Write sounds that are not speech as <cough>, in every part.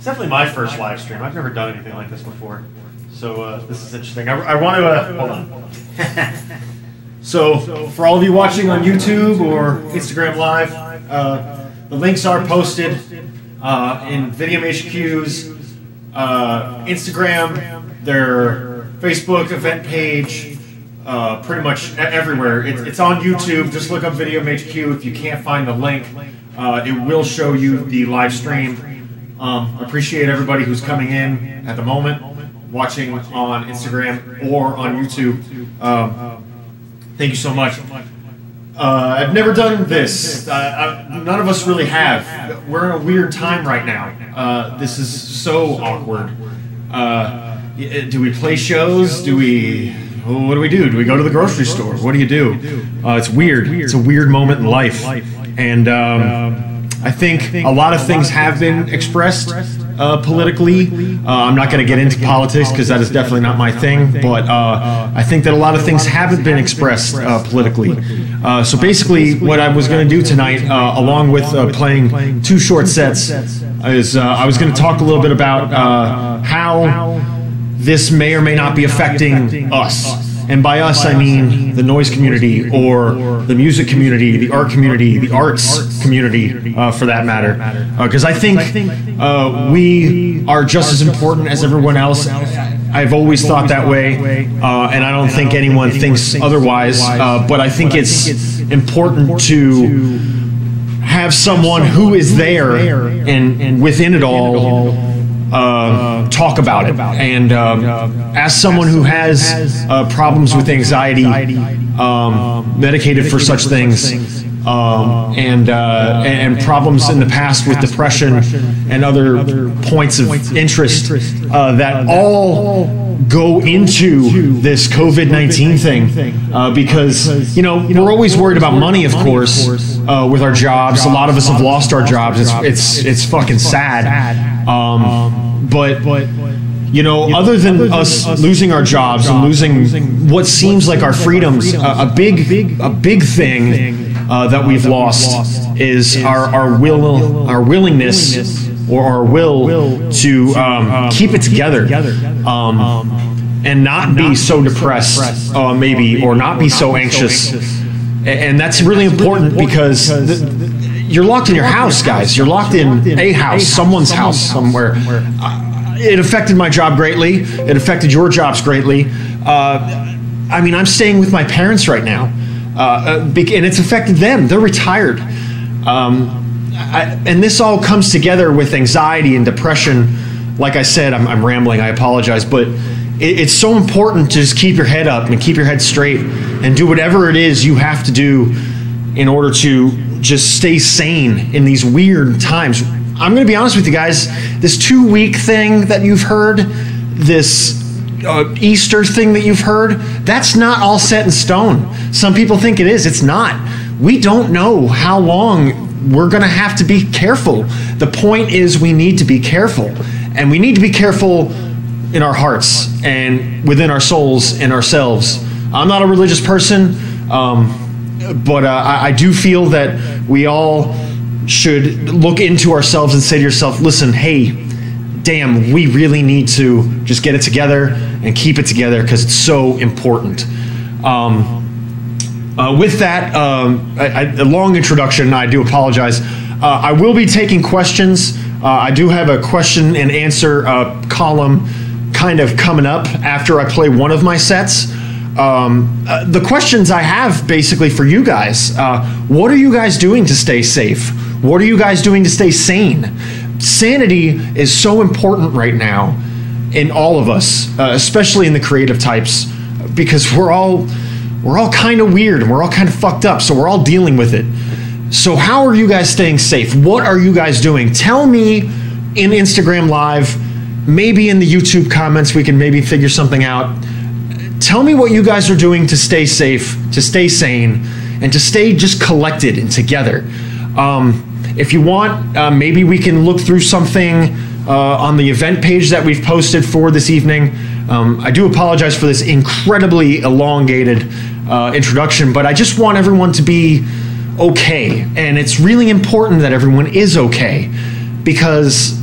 It's definitely my first live stream. I've never done anything like this before. So uh, this is interesting. I, I want to, uh, hold on. <laughs> so for all of you watching on YouTube or Instagram Live, uh, the links are posted uh, in Vidium HQ's uh, Instagram, their Facebook event page, uh, pretty much everywhere. It's, it's on YouTube. Just look up Vidium HQ. If you can't find the link, uh, it will show you the live stream. Um, appreciate everybody who's coming in at the moment, watching on Instagram or on YouTube. Um, thank you so much. Uh, I've never done this. Uh, I, none of us really have. We're in a weird time right now. Uh, this is so awkward. Uh, do we play shows? Do we? well, What do we do? Do we go to the grocery store? What do you do? Uh, it's weird. It's a weird moment in life, and um, I think a lot of things have been expressed uh, politically. Uh, I'm not going to get into politics because that is definitely not my thing, but uh, I think that a lot of things haven't been expressed uh, politically. Uh, so basically, what I was going to do tonight, uh, along with playing two short sets, is I was going to talk a little bit about how this may or may not be affecting us. And by us, I mean the noise community or the music community, the art community, the arts community, uh, for that matter. Because I think uh, we are just as important as everyone else. I've always thought that way, uh, and I don't think anyone thinks otherwise. Uh, but I think it's important to have someone who is there and within it all uh, talk about it. And um, as someone who has uh, problems with anxiety, um, medicated for such things, um, and, uh, and problems in the past with depression and other points of interest uh, that all go into this COVID 19 thing uh, because, you know, we're always worried about money, of course, uh, with our jobs. A lot of us have lost our jobs. It's, it's, it's fucking sad. Um, but, but you know, other than us losing our jobs and losing what seems like our freedoms, a, a big, a big thing uh, that we've lost is our, our will, our willingness or our will to um, keep it together. Um, and not be so depressed, uh, maybe, or not be so anxious. And that's really important because you're locked in your house, guys. You're locked in a house, someone's house somewhere. Uh, It affected my job greatly. It affected your jobs greatly. Uh, I mean, I'm staying with my parents right now, uh, uh, and it's affected them. They're retired. Um, I, and this all comes together with anxiety and depression. Like I said, I'm, I'm rambling. I apologize, but it, it's so important to just keep your head up and keep your head straight and do whatever it is you have to do in order to just stay sane in these weird times. I'm going to be honest with you guys. This two week thing that you've heard, this uh, Easter thing that you've heard, that's not all set in stone. Some people think it is. It's not. We don't know how long we're going to have to be careful. The point is, we need to be careful. And we need to be careful in our hearts and within our souls and ourselves. I'm not a religious person, um, but uh, I, I do feel that we all should look into ourselves and say to yourself, listen, hey, damn, we really need to just get it together and keep it together because it's so important. Um, uh, with that, um, I, I, a long introduction. And I do apologize. Uh, I will be taking questions. Uh, I do have a question and answer uh, column kind of coming up after I play one of my sets. Um, uh, the questions I have basically for you guys uh, what are you guys doing to stay safe? What are you guys doing to stay sane? Sanity is so important right now in all of us, uh, especially in the creative types, because we're all we're all kind of weird and we're all kind of fucked up, so we're all dealing with it. So how are you guys staying safe? What are you guys doing? Tell me in Instagram live, maybe in the YouTube comments we can maybe figure something out. Tell me what you guys are doing to stay safe, to stay sane, and to stay just collected and together. Um, if you want, uh, maybe we can look through something uh, on the event page that we've posted for this evening. Um, I do apologize for this incredibly elongated uh, introduction, but I just want everyone to be okay. And it's really important that everyone is okay because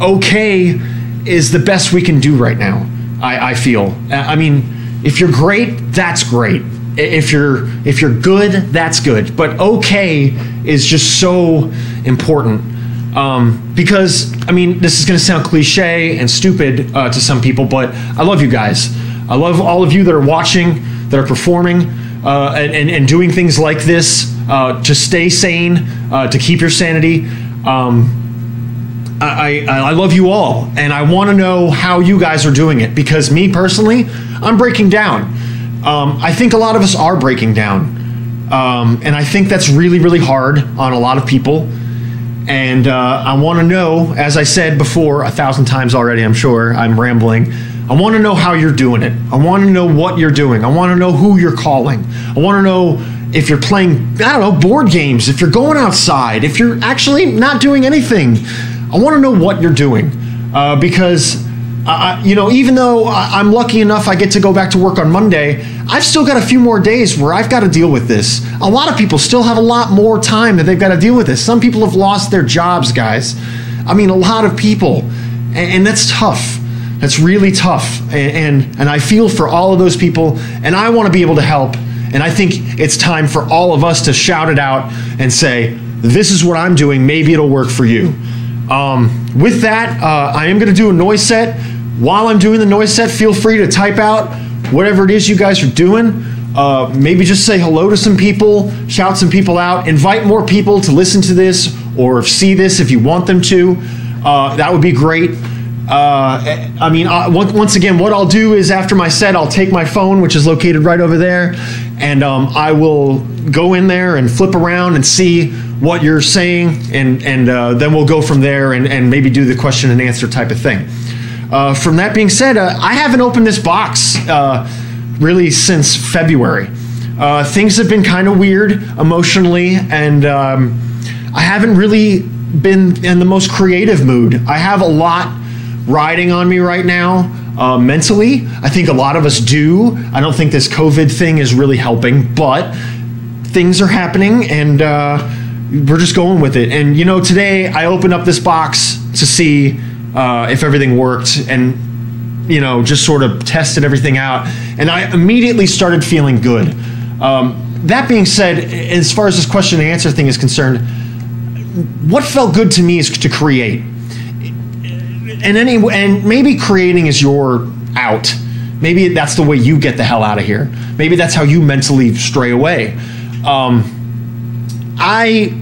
okay is the best we can do right now. I, I feel. I mean, if you're great, that's great. If you're if you're good, that's good. But okay is just so important. Um, because I mean, this is going to sound cliche and stupid uh, to some people, but I love you guys. I love all of you that are watching, that are performing, uh, and, and, and, doing things like this uh, to stay sane, uh, to keep your sanity. Um, I, I, I, love you all, and I want to know how you guys are doing it because me personally, I'm breaking down. Um, I think a lot of us are breaking down. Um, and I think that's really, really hard on a lot of people. And uh, I want to know, as I said before a thousand times already, I'm sure I'm rambling. I want to know how you're doing it. I want to know what you're doing. I want to know who you're calling. I want to know if you're playing, I don't know, board games, if you're going outside, if you're actually not doing anything. I want to know what you're doing uh, because you know, even though I'm lucky enough I get to go back to work on Monday, I've still got a few more days where I've got to deal with this. A lot of people still have a lot more time that they've got to deal with this. Some people have lost their jobs, guys. I mean, a lot of people, and, and that's tough. That's really tough, and, and and I feel for all of those people, and I want to be able to help. And I think it's time for all of us to shout it out and say, "This is what I'm doing. Maybe it'll work for you." Um, with that, uh, I am going to do a noise set. While I'm doing the noise set, feel free to type out whatever it is you guys are doing. Uh, maybe just say hello to some people, shout some people out, invite more people to listen to this or see this if you want them to. Uh, that would be great. Uh, I mean, uh, once again, what I'll do is after my set, I'll take my phone, which is located right over there, and um, I will go in there and flip around and see what you're saying, and and uh, then we'll go from there and, and maybe do the question and answer type of thing. Uh, from that being said, uh, I haven't opened this box uh, really since February. Uh, things have been kind of weird emotionally, and um, I haven't really been in the most creative mood. I have a lot riding on me right now. Uh, mentally, I think a lot of us do. I don't think this COVID thing is really helping, but things are happening and uh, we're just going with it. And you know, today I opened up this box to see uh, if everything worked and you know just sort of tested everything out. And i immediately started feeling good. Um, that being said as far as this question and answer thing is concerned what felt good to me is to create. And any and maybe creating is your out. Maybe that's the way you get the hell out of here. Maybe that's how you mentally stray away. Um, i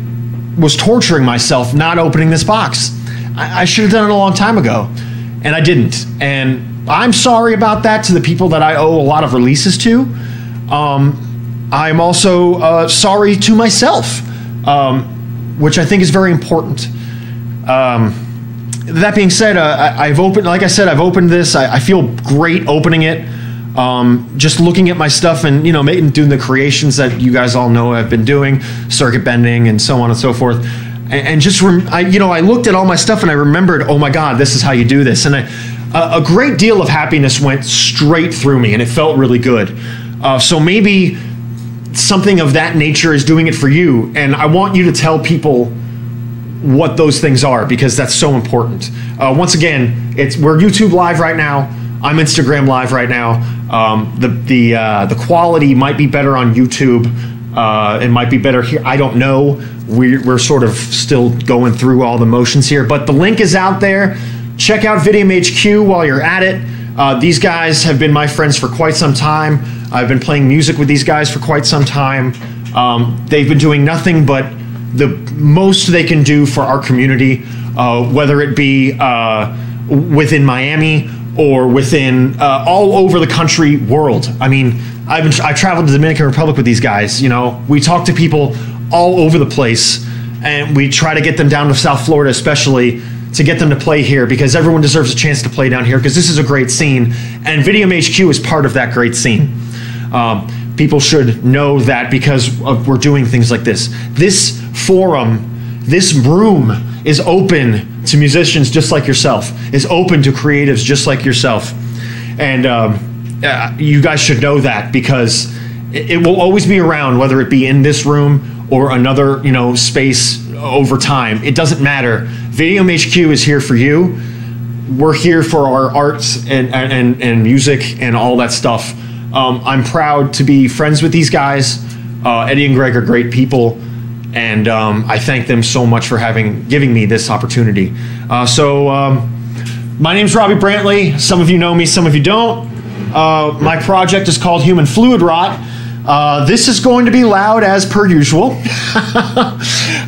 was torturing myself not opening this box I, I should have done it a long time ago, and I didn't. And I'm sorry about that to the people that I owe a lot of releases to. Um, I'm also uh, sorry to myself, um, which I think is very important. Um, that being said, uh, I, have opened, like I said, I've opened this. I, I feel great opening it. Um, just looking at my stuff and you know making doing the creations that you guys all know I've been doing, circuit bending and so on and so forth. And, just rem- I, you know I looked at all my stuff and I remembered oh my god this is how you do this. And I, a, a great deal of happiness went straight through me and it felt really good. Uh, so maybe something of that nature is doing it for you. And I want you to tell people what those things are because that's so important. Uh, once again it's we're YouTube live right now I'm Instagram live right now um, the the uh, the quality might be better on YouTube uh, it might be better here. I don't know. We're, we're sort of still going through all the motions here, but the link is out there. Check out Vidium HQ while you're at it. Uh, these guys have been my friends for quite some time. I've been playing music with these guys for quite some time. Um, they've been doing nothing but the most they can do for our community, uh, whether it be uh, within Miami or within uh, all over the country, world. I mean, I've been, I traveled to the Dominican Republic with these guys. You know, we talk to people all over the place, and we try to get them down to South Florida, especially to get them to play here because everyone deserves a chance to play down here because this is a great scene, and Vidium HQ is part of that great scene. Um, people should know that because of, we're doing things like this. This forum, this room is open to musicians just like yourself. Is open to creatives just like yourself, and. Um, uh, you guys should know that because it, it, will always be around, whether it be in this room or another, you know, space over time. It doesn't matter. Vidium HQ is here for you. we're here for our arts and, and, and music and all that stuff. Um, I'm proud to be friends with these guys. Uh, Eddie and Greg are great people, and um, I thank them so much for having giving me this opportunity. Uh, so, um, my name's Robbie Brantley. Some of you know me, some of you don't. Uh, my project is called Human Fluid Rot. Uh, this is going to be loud as per usual. <laughs> uh,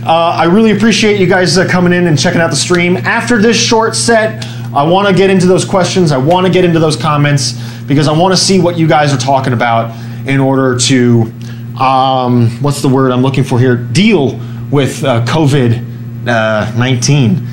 I really appreciate you guys uh, coming in and checking out the stream. After this short set, I want to get into those questions. I want to get into those comments because I want to see what you guys are talking about in order to, um, what's the word I'm looking for here? Deal with uh, COVID uh, 19.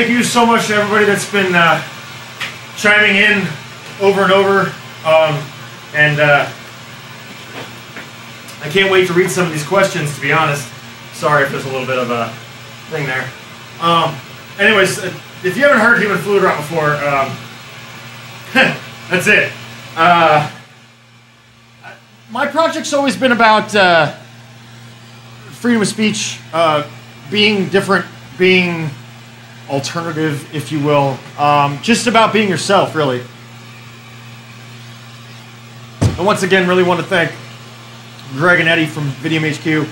Thank you so much to everybody that's been uh, chiming in over and over. Um, and uh, I can't wait to read some of these questions, to be honest. Sorry if there's a little bit of a thing there. Um, anyways, uh, if you haven't heard Human Fluid Rot before, um, <laughs> that's it. Uh, my project's always been about uh, freedom of speech, uh, being different, being alternative, if you will. Um, just about being yourself, really. And once again, really want to thank Greg and Eddie from Vidium HQ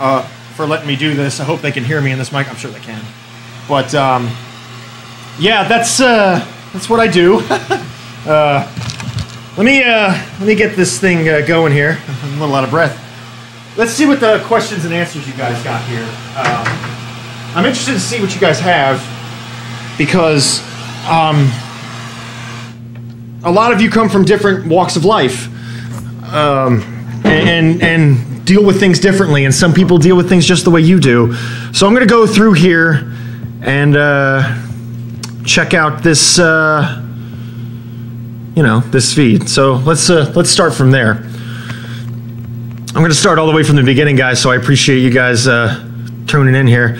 uh, for letting me do this. I hope they can hear me in this mic. I'm sure they can. But um, yeah, that's uh, that's what I do. <laughs> uh, let me uh, let me get this thing uh, going here. I'm <laughs> a little out of breath. Let's see what the questions and answers you guys got here. Um, I'm interested to see what you guys have because um, a lot of you come from different walks of life um, and, and and deal with things differently, and some people deal with things just the way you do. So I'm going to go through here and uh, check out this. Uh, you know this feed. So let's uh, let's start from there. I'm going to start all the way from the beginning, guys. So I appreciate you guys uh, tuning in here.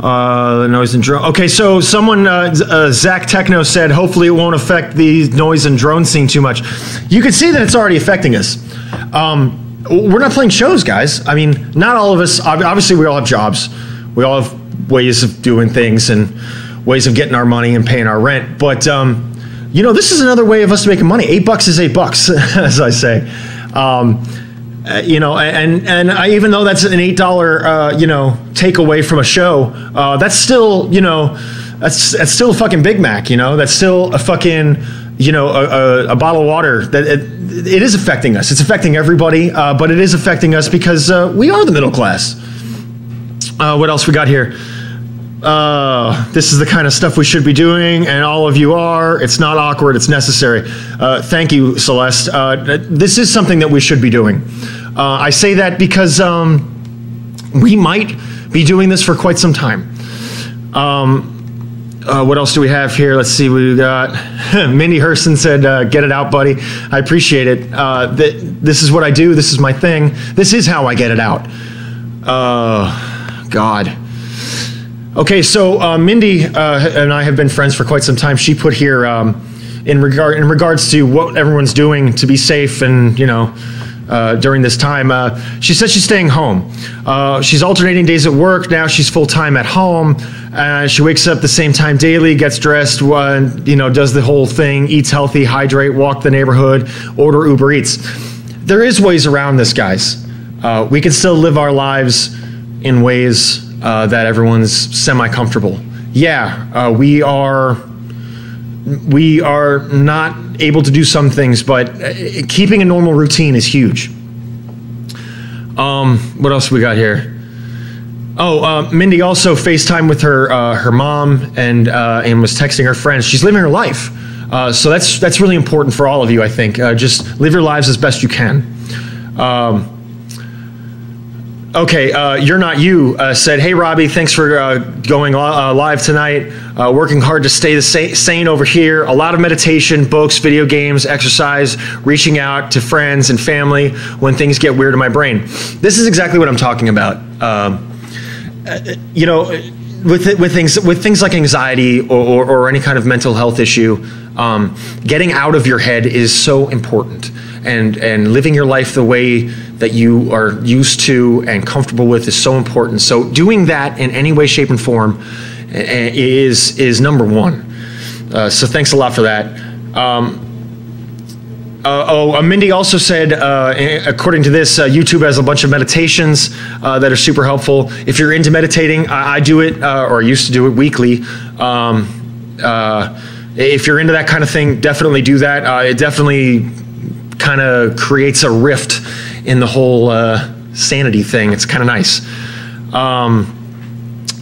Uh, the noise and drone. Okay, so someone, uh, uh, Zach Techno said, hopefully it won't affect the noise and drone scene too much. You can see that it's already affecting us. Um, we're not playing shows, guys. I mean, not all of us. Obviously, we all have jobs. We all have ways of doing things and ways of getting our money and paying our rent. But um, you know, this is another way of us making money. Eight bucks is eight bucks, <laughs> as I say. Um, uh, you know, and and I, even though that's an eight dollar, uh, you know, takeaway from a show, uh, that's still, you know, that's that's still a fucking Big Mac. You know, that's still a fucking, you know, a, a, a bottle of water. That it, it is affecting us. It's affecting everybody, uh, but it is affecting us because uh, we are the middle class. Uh, what else we got here? Uh, this is the kind of stuff we should be doing, and all of you are. It's not awkward, it's necessary. Uh, thank you, Celeste. Uh, this is something that we should be doing. Uh, I say that because um, we might be doing this for quite some time. Um, uh, what else do we have here? Let's see what we got. <laughs> Mindy Hurston said, uh, "Get it out, buddy." I appreciate it. Th- this is what I do. This is my thing. This is how I get it out. God. Okay, so uh, Mindy uh, and I have been friends for quite some time. She put here um, in regard in regards to what everyone's doing to be safe and you know uh, during this time. Uh, she says she's staying home. Uh, she's alternating days at work now. She's full time at home. Uh, she wakes up the same time daily, gets dressed, you know, does the whole thing, eats healthy, hydrate, walk the neighborhood, order Uber Eats. There is ways around this, guys. we can still live our lives in ways uh, that everyone's semi comfortable. Yeah, uh, we are we are not able to do some things, but uh, keeping a normal routine is huge. Um, what else we got here? Oh, uh, Mindy also FaceTime with her uh, her mom and uh, and was texting her friends. She's living her life, uh, so that's that's really important for all of you. I think uh, just live your lives as best you can. Um, Okay, uh, you're not you uh, said, "Hey Robbie, thanks for uh, going uh, live tonight. Uh, working hard to stay the sa- sane over here. A lot of meditation, books, video games, exercise, reaching out to friends and family when things get weird in my brain. This is exactly what I'm talking about. Um, uh, you know, with with things with things like anxiety or, or, or any kind of mental health issue, um, getting out of your head is so important, and and living your life the way that you are used to and comfortable with is so important. So doing that in any way, shape, and form eh, eh, is is number one. Uh, so thanks a lot for that. Um, uh, oh, uh, Mindy also said, uh, according to this, uh, YouTube has a bunch of meditations uh, that are super helpful. If you're into meditating, I, I do it, uh, or used to do it weekly. Um, if you're into that kind of thing, definitely do that. it definitely kind of creates a rift in the whole uh, sanity thing. It's kind of nice. Um,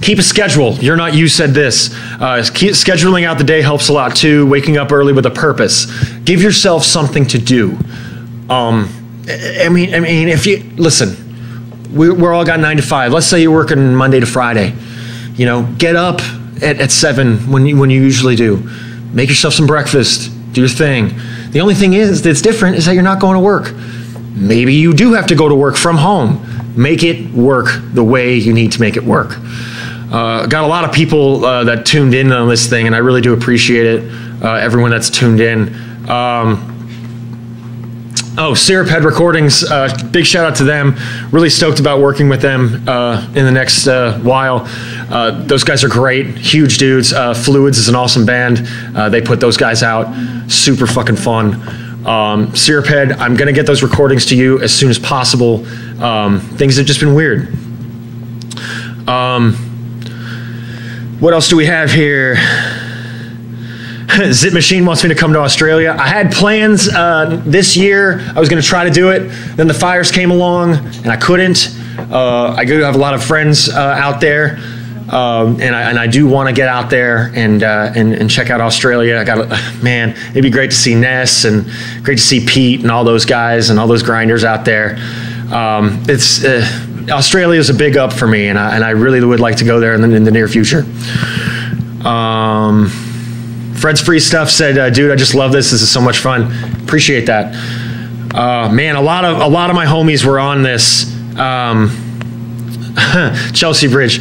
keep a schedule. You're not you said this. Uh, scheduling out the day helps a lot too. Waking up early with a purpose. Give yourself something to do. Um, I mean, I mean, if you listen, we, we're all got nine to five. Let's say you're working Monday to Friday. You know, get up at, at seven when you, when you usually do. Make yourself some breakfast. Do your thing. The only thing is that's different is that you're not going to work. Maybe you do have to go to work from home. Make it work the way you need to make it work. Uh, got a lot of people uh, that tuned in on this thing, and I really do appreciate it. Uh, everyone that's tuned in. Um, Oh, Syruphead Recordings, uh, big shout out to them. Really stoked about working with them uh, in the next uh, while. Uh, those guys are great, huge dudes. Uh, Fluids is an awesome band. Uh, they put those guys out, super fucking fun. Um, Syruphead, I'm gonna get those recordings to you as soon as possible. Um, things have just been weird. Um, what else do we have here? <laughs> Zip Machine wants me to come to Australia. I had plans uh, this year. I was going to try to do it. Then the fires came along and I couldn't. Uh, I do have a lot of friends uh, out there. Um, and, I, and I do want to get out there and, uh, and and check out Australia. I got <sighs> man, it'd be great to see Ness and great to see Pete and all those guys and all those grinders out there. Um, it's uh, Australia is a big up for me, and I, and I really would like to go there in the, in the near future. Um, Fred's free stuff said, uh, "Dude, I just love this. This is so much fun. Appreciate that." Uh, man, a lot of a lot of my homies were on this. Um, <laughs> Chelsea Bridge,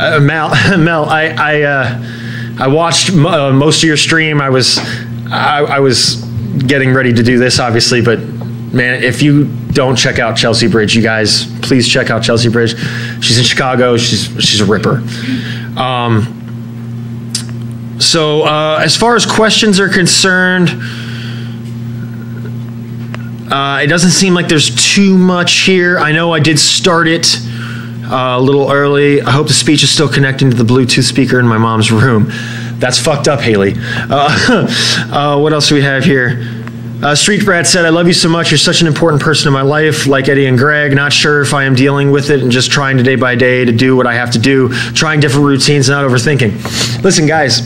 uh, Mel, <laughs> Mel, I I, uh, I watched m- uh, most of your stream. I was I, I was getting ready to do this, obviously, but man, if you don't check out Chelsea Bridge, you guys, please check out Chelsea Bridge. She's in Chicago. She's she's a ripper. Um, so, uh, as far as questions are concerned, uh, it doesn't seem like there's too much here. I know I did start it uh, a little early. I hope the speech is still connecting to the Bluetooth speaker in my mom's room. That's fucked up, Haley. Uh, <laughs> uh, what else do we have here? Uh, Street Rat said, I love you so much. You're such an important person in my life, like Eddie and Greg. Not sure if I am dealing with it and just trying to day by day to do what I have to do, trying different routines, not overthinking. Listen, guys,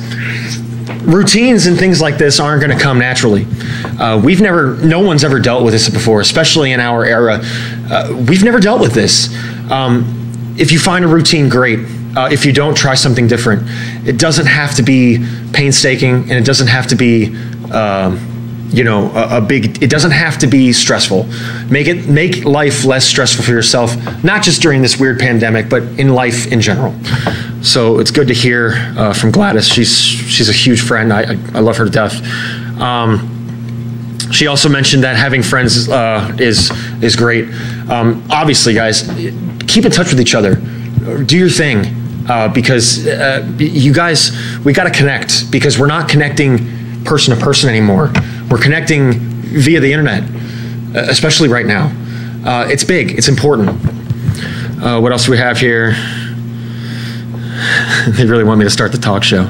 routines and things like this aren't going to come naturally. Uh, we've never, no one's ever dealt with this before, especially in our era. Uh, we've never dealt with this. Um, if you find a routine, great. Uh, if you don't, try something different. It doesn't have to be painstaking, and it doesn't have to be. Um, you know a, a, big it doesn't have to be stressful make it make life less stressful for yourself not just during this weird pandemic but in life in general so it's good to hear uh, from gladys she's she's a huge friend i, I, I love her to death um, she also mentioned that having friends uh, is is great um, obviously guys keep in touch with each other do your thing uh, because uh, you guys we got to connect because we're not connecting person to person anymore we're connecting via the internet, uh, especially right now. Uh, it's big, it's important. Uh, what else do we have here? <laughs> they really want me to start the talk show.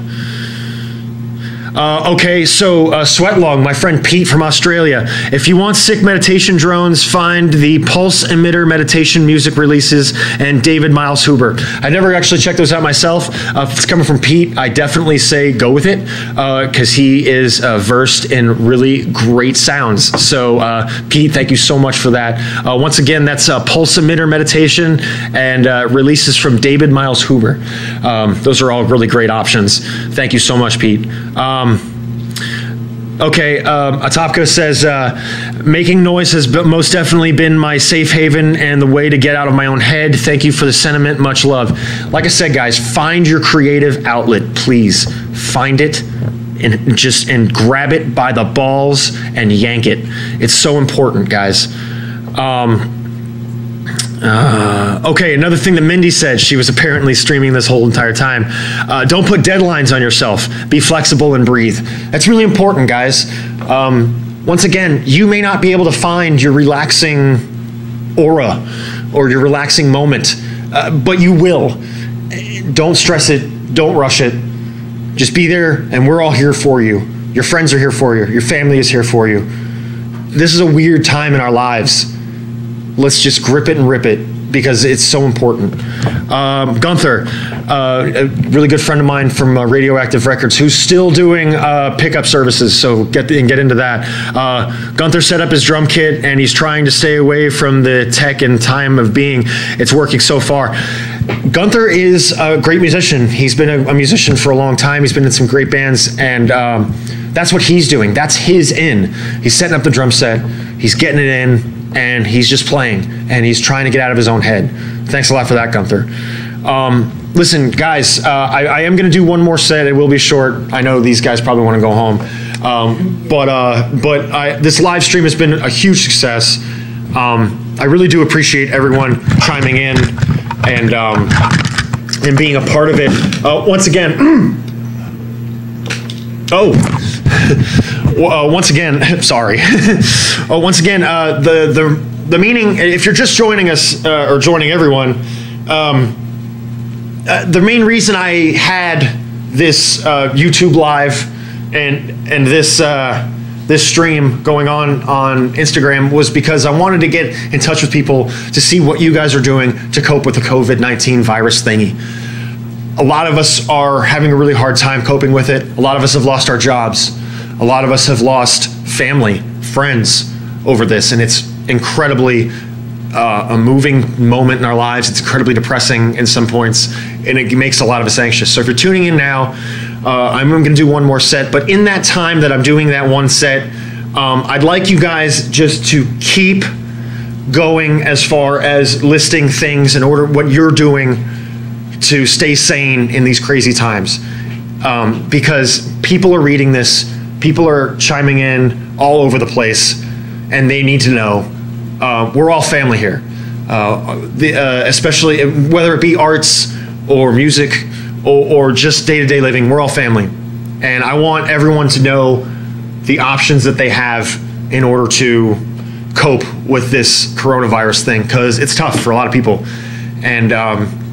Uh, okay, so uh, Sweatlong, my friend Pete from Australia. If you want sick meditation drones, find the Pulse Emitter meditation music releases and David Miles Huber. I never actually checked those out myself. Uh, it's coming from Pete, I definitely say go with it because uh, he is uh, versed in really great sounds. So, uh, Pete, thank you so much for that. once again, that's Pulse Emitter meditation and releases from David Miles Huber. Um, those are all really great options. Thank you so much, Pete. Um, um, okay, um, Atopka says, uh, making noise has most definitely been my safe haven and the way to get out of my own head. Thank you for the sentiment. Much love. Like I said, guys, find your creative outlet, please. Find it and just and grab it by the balls and yank it. It's so important, guys. Um, uh, okay, another thing that Mindy said, she was apparently streaming this whole entire time. Uh, don't put deadlines on yourself. Be flexible and breathe. That's really important, guys. Um, once again, you may not be able to find your relaxing aura or your relaxing moment, uh, but you will. Don't stress it. Don't rush it. Just be there, and we're all here for you. Your friends are here for you. Your family is here for you. This is a weird time in our lives let's just grip it and rip it because it's so important. Um, Gunther, uh, a really good friend of mine from uh, Radioactive Records, who's still doing uh, pickup services. So get and get into that. Uh, Gunther set up his drum kit, and he's trying to stay away from the tech and time of being. It's working so far. Gunther is a great musician. He's been a, a musician for a long time. He's been in some great bands, and um, that's what he's doing. That's his in. He's setting up the drum set. He's getting it in, and he's just playing, and he's trying to get out of his own head. Thanks a lot for that, Gunther. Um, listen, guys, uh, I, I am going to do one more set. It will be short. I know these guys probably want to go home, um, but uh, but I, this live stream has been a huge success. Um, I really do appreciate everyone chiming in and um, and being a part of it. Uh, once again, <clears throat> oh, uh, once again, <laughs> sorry. <laughs> oh, once again, uh, the the the meaning. If you're just joining us uh, or joining everyone, um, uh, the main reason I had this uh, YouTube live and and this this stream going on on Instagram was because I wanted to get in touch with people to see what you guys are doing to cope with the COVID 19 virus thingy. A lot of us are having a really hard time coping with it. A lot of us have lost our jobs. A lot of us have lost family, friends over this, and it's incredibly uh, a moving moment in our lives. It's incredibly depressing in some points, and it makes a lot of us anxious. So if you're tuning in now, uh, I'm going to do one more set. But in that time that I'm doing that one set, um, I'd like you guys just to keep going as far as listing things in order what you're doing to stay sane in these crazy times. Um, because people are reading this, people are chiming in all over the place, and they need to know uh, we're all family here. Uh, the, uh, especially whether it be arts or music or, or just day to day living, we're all family. And I want everyone to know the options that they have in order to cope with this coronavirus thing because it's tough for a lot of people. And um,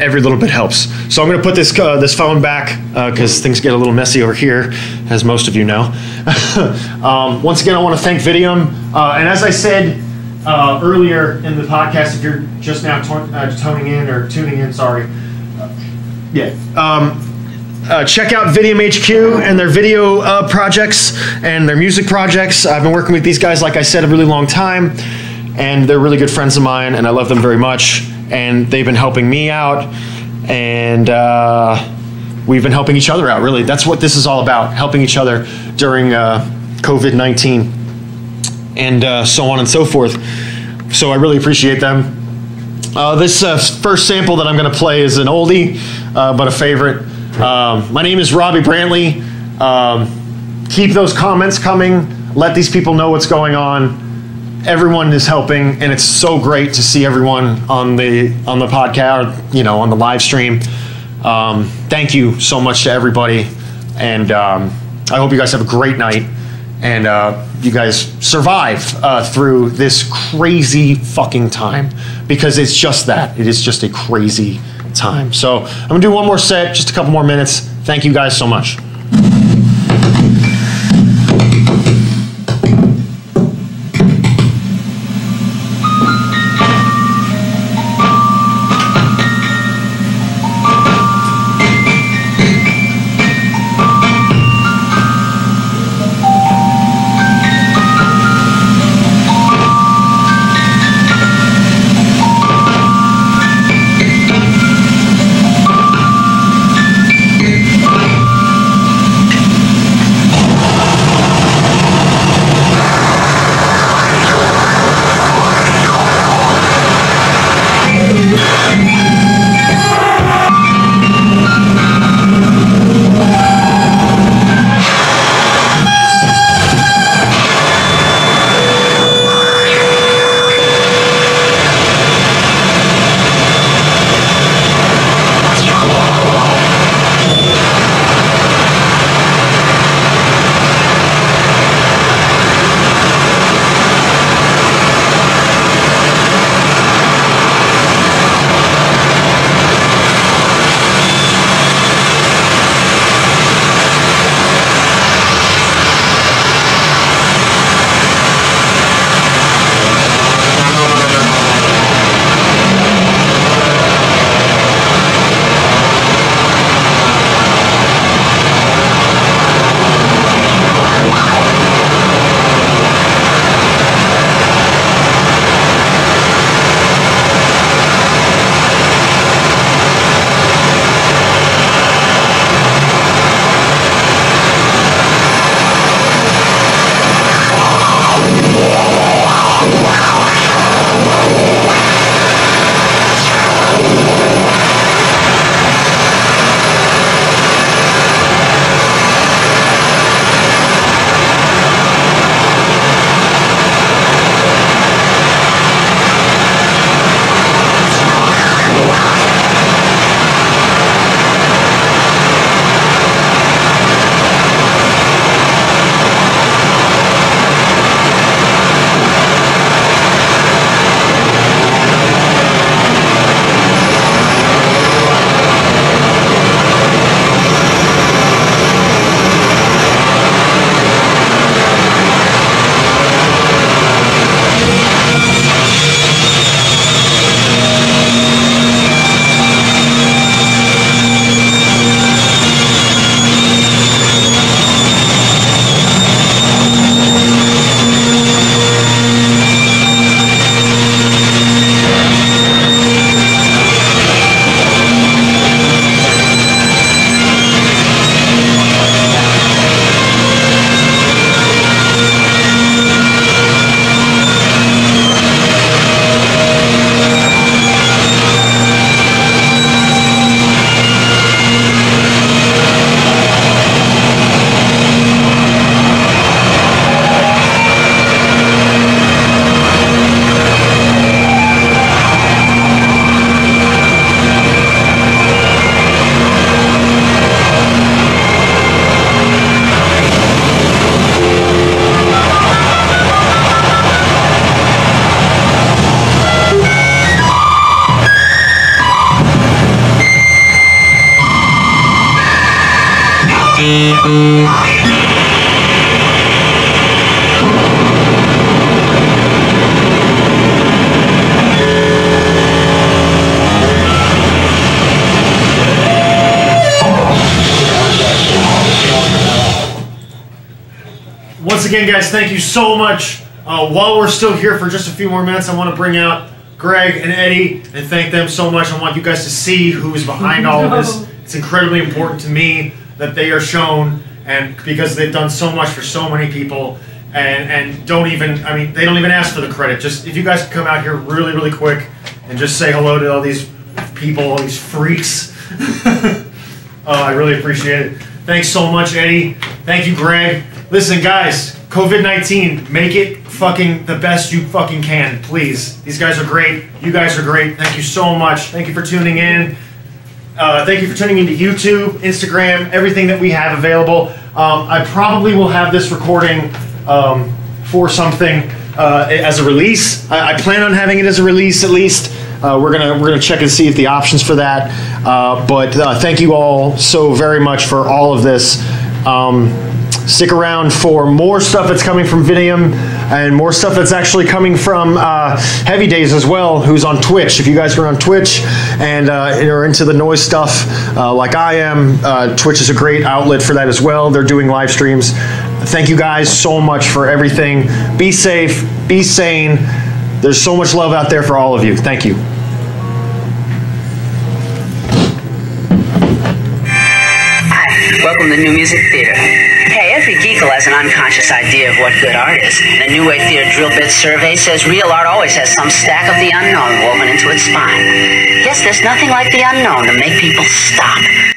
every little bit helps. So I'm going to put this uh, this phone back because uh, things get a little messy over here, as most of you know. <laughs> um, once again, I want to thank Vidium, uh, and as I said uh, earlier in the podcast, if you're just now uh, toning in or tuning in, sorry. Yeah. Um, uh, check out Vidium HQ and their video uh, projects and their music projects. I've been working with these guys, like I said, a really long time, and they're really good friends of mine, and I love them very much. And they've been helping me out, and uh, we've been helping each other out. Really, that's what this is all about: helping each other during COVID nineteen and uh, so on and so forth. So I really appreciate them. Uh, this uh, first sample that I'm going to play is an oldie, uh, but a favorite. Um, my name is Robbie Brantley. Um, keep those comments coming. Let these people know what's going on. Everyone is helping, and it's so great to see everyone on the on the podcast, you know, on the live stream. Um, thank you so much to everybody, and um, I hope you guys have a great night and uh, you guys survive uh, through this crazy fucking time because it's just that. It is just a crazy time. So I'm gonna do one more set, just a couple more minutes. Thank you guys so much. Once again, guys, thank you so much. Uh, while we're still here for just a few more minutes, I want to bring out Greg and Eddie and thank them so much. I want you guys to see who is behind all of this. <laughs> It's incredibly important to me that they are shown, and because they've done so much for so many people, and and don't even, I mean, they don't even ask for the credit. Just if you guys could come out here really, really quick and just say hello to all these people, all these freaks. <laughs> Oh, I really appreciate it. Thanks so much, Eddie. Thank you, Greg. Listen, guys, COVID 19, make it fucking the best you fucking can, please. These guys are great. You guys are great. Thank you so much. Thank you for tuning in. Uh, thank you for tuning into YouTube, Instagram, everything that we have available. Um, I probably will have this recording um, for something uh, as a release. I, I plan on having it as a release at least. Uh, we're gonna we're gonna check and see if the options for that. Uh, but uh, thank you all so very much for all of this. Um, stick around for more stuff that's coming from Vidium and more stuff that's actually coming from uh, Heavy Days as well, who's on Twitch. If you guys are on Twitch and uh, are into the noise stuff uh, like I am, uh, Twitch is a great outlet for that as well. They're doing live streams. Thank you guys so much for everything. Be safe, be sane. There's so much love out there for all of you. Thank you. Welcome to New Music Theater. Every geekle has an unconscious idea of what good art is. The New Wave Theater Drill Bit Survey says real art always has some stack of the unknown woven into its spine. Yes, there's nothing like the unknown to make people stop.